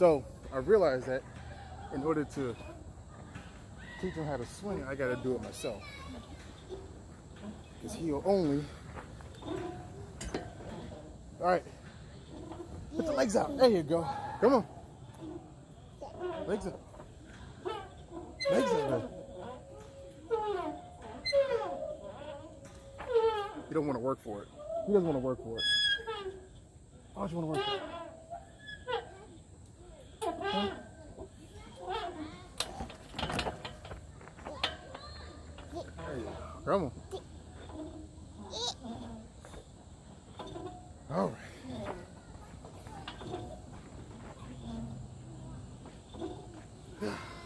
So I realized that in order to teach him how to swing, I gotta do it myself. Because he'll only. All right. Put the legs out. There you go. Come on. Legs up. Legs up. You don't want to work for it. He doesn't want to work for it. Why don't you want to work for it? Romo. All right. Yeah.